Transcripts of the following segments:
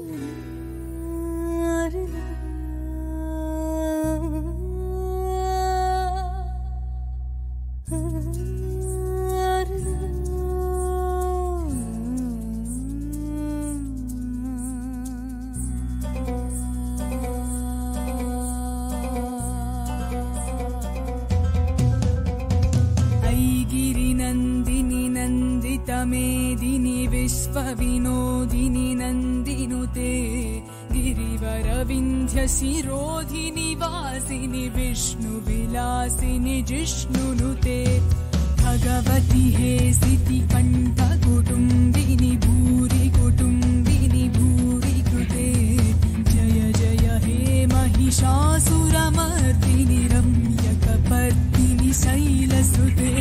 Oh. पिन्ध्यसि रोधिनि वासिनि विष्णुविलासिनि जिष्णुनुते भगवति हे city कण्ठकुटुम्बिनि भूरि कुटुम्बिनि भूरि कृते जय जय हे महिषासुरमर्दिनि रम्यकपर्दिनि शैलसुते।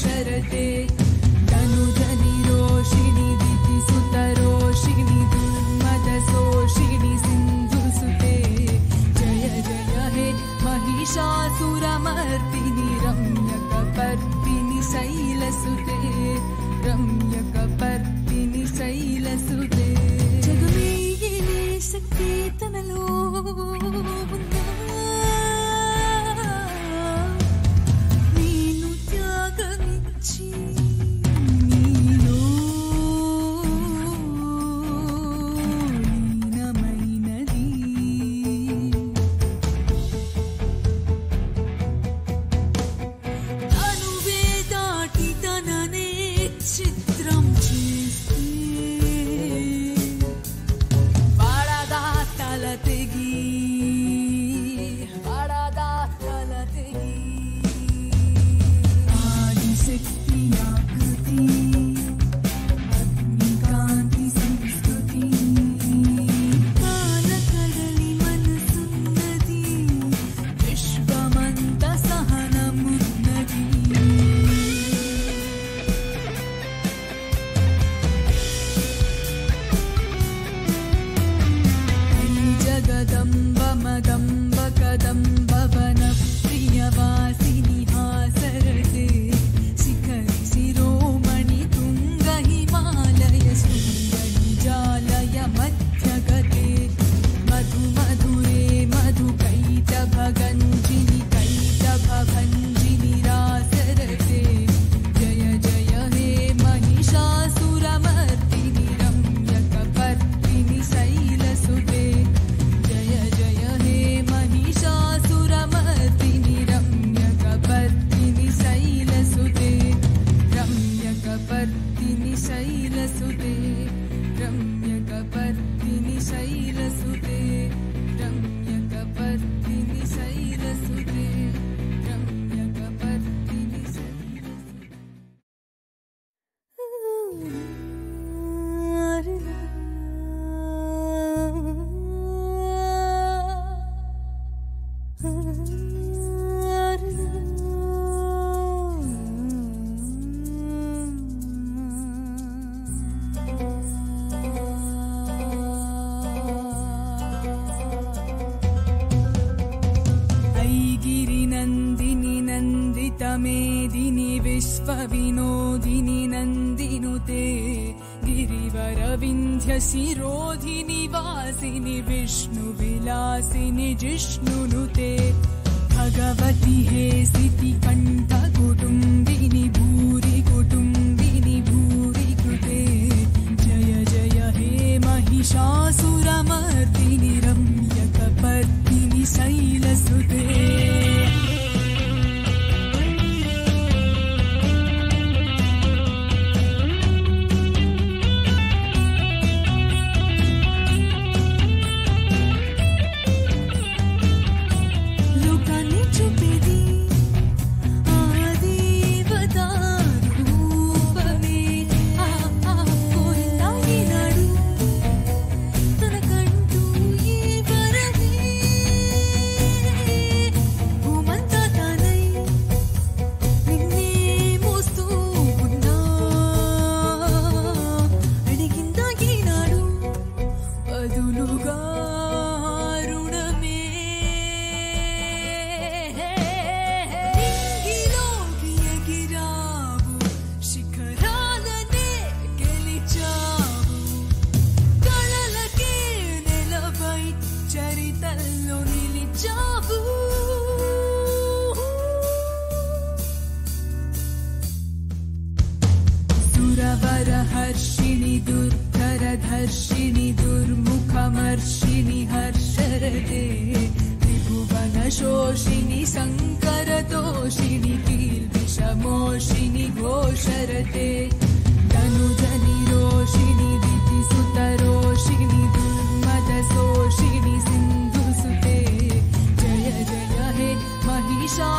शरदे मेदिनि विश्वविनोदिनि नन्दिनुते गिरिवरविन्ध्यशिरोधिनि वासिनि विष्णुविलासिनि जिष्णुनुते भगवति हे सिति भूरि कुटुम्बिनि भूरि कृते जय जय हे महिषासुरमर्दिनि रम्यकपर्दिनि शैलसुते ील् विषमो घोषरते तनुजनिरोषिणि दितिसुतरोषिणि सुतरो सिन्धुसुते जय जय हे महिषा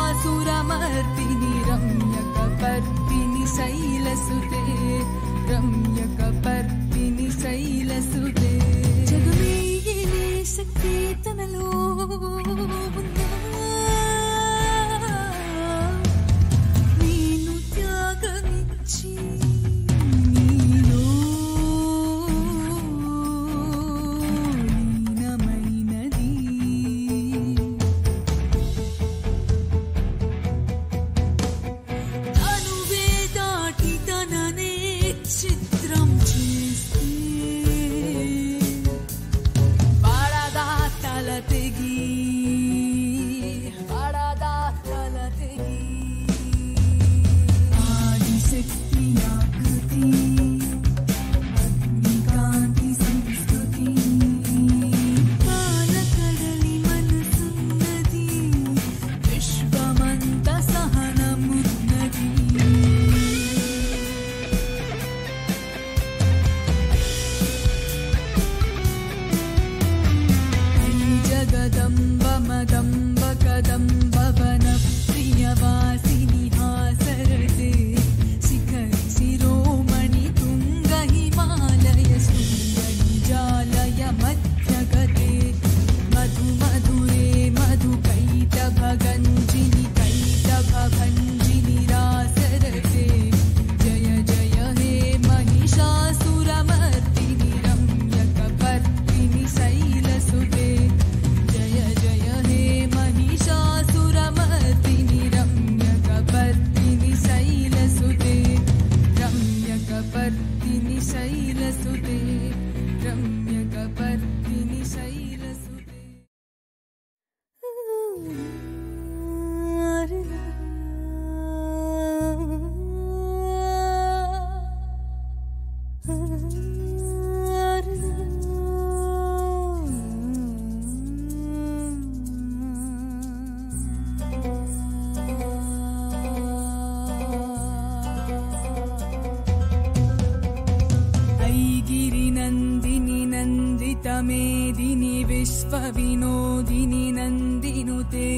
विश्वविनोदिनि नन्दिनुते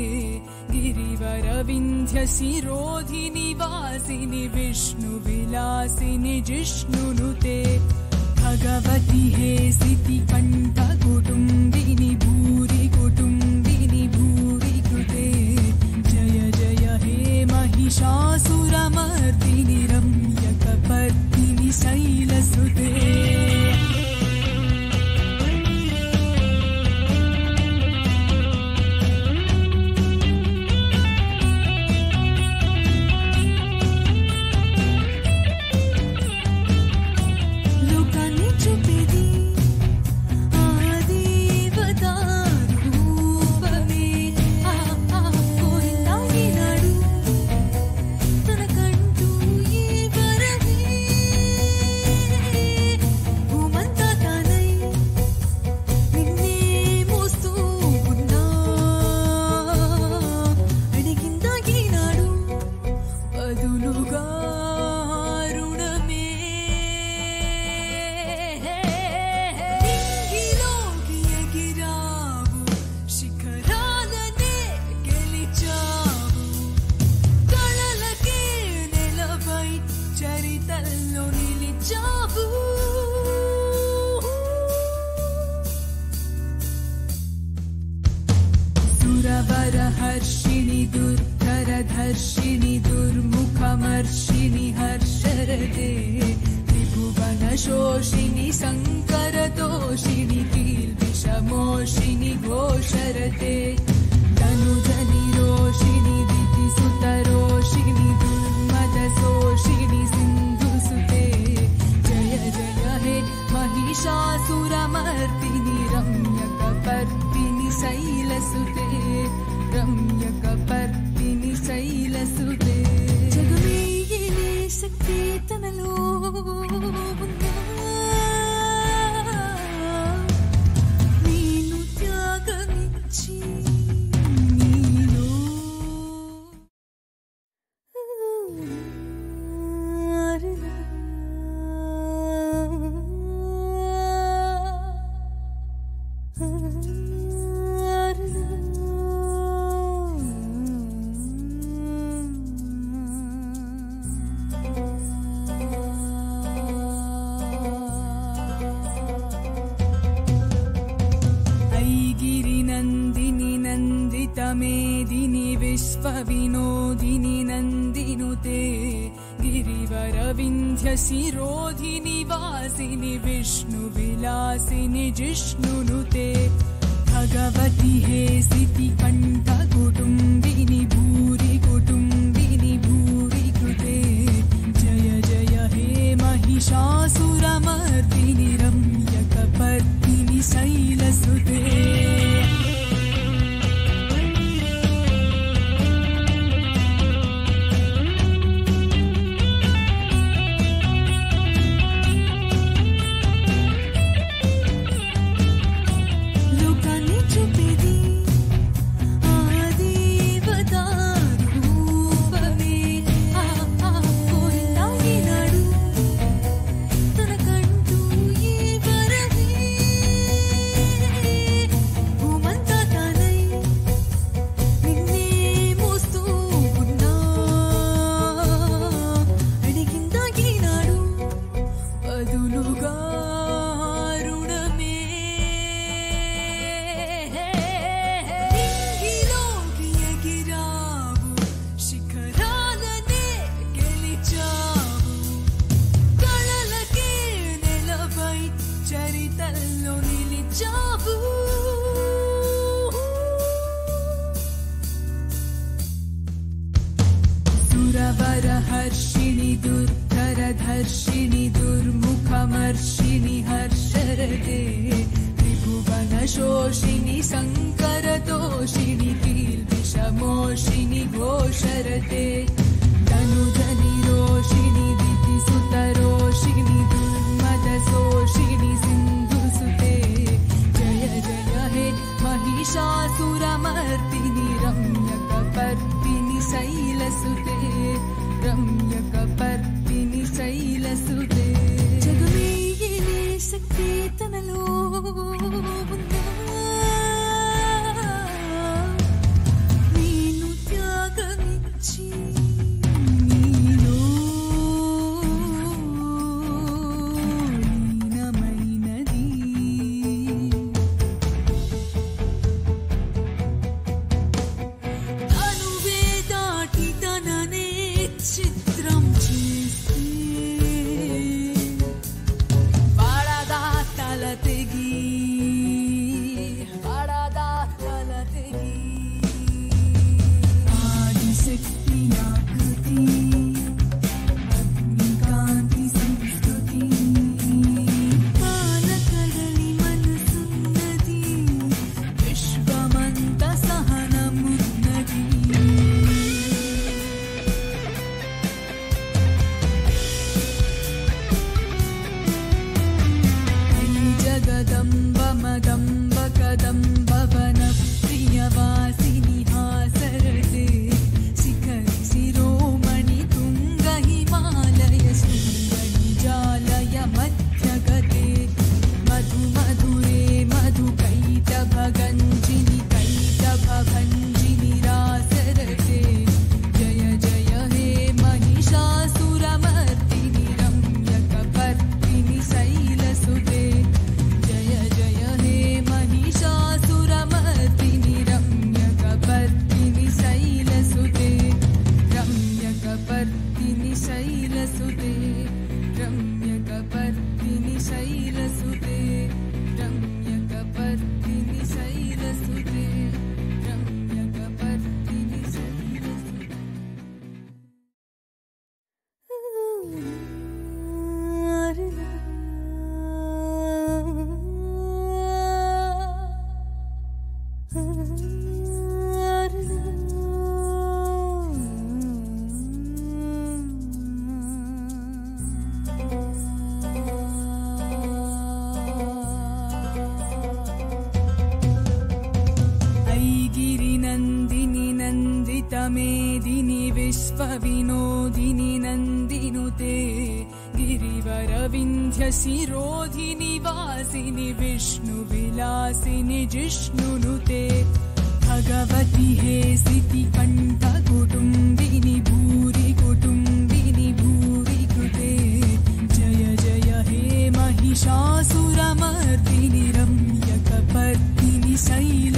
गिरिवरविन्ध्यसिरोधिनिवासिनि विष्णुविलासिनि जिष्णुनुते भगवति हे सिति कण्ठकुटुम्बिनि भूरि कुटुम्बिनि भूरि कृते जय जय हे महिषासुरमर्दिनि रम्यकपर्दिनि शैलसुते। lugar. त्रिभुवनशोषिणि शङ्करतोषिणि कीर्तिषमोषिणि घोषरते तनुजनिरोषिणि दितिसुतरोषिणि दुर्मलसोषिणि सिन्धुसुते। जय जय हे महिषासुरमर्तिनि रम्यकपर्तिनि शैलसुते। नन्दितमेदिनि विश्वविनोदिनि नन्दिनुते गिरिवरविन्ध्यशिरोधिनि वासिनि विष्णुविलासिनि जिष्णुनुते भगवति हे सितिकण्ठकुटुम्बिनि भूरि कुटुम्बिनि भूरि कृते जय जय हे महिषासुरमर्दिनि रम्यकपर्दिनि शैलसुते दुर्मुखमर्षिणि हर्षरते त्रिभुवनशोषिणि संकरतोषिणि कीर्विषमोषिणि घोषरते धनुधनिरोषिणि दितिसुतरोषिणि दुर्मदसोषिणि सिन्धुसुते जय जय हे महिषासुरमर्तिनि रम्यकपर्तिनि शैलसुते। una luz. निशैलसुते रम्यकपर्दिनि शैलसुते। विश्वविनोदिनि नन्दिनुते गिरिवरविन्ध्यशिरोधिनि वासिनि विष्णुविलासिनि जिष्णुनुते भगवति हे सिति कण्ठकुटुम्बिनि भूरि कुटुम्बिनि भूरि कृते जय जय हे महिषासुरमर्दिनि रम्यकपर्दिनि शैल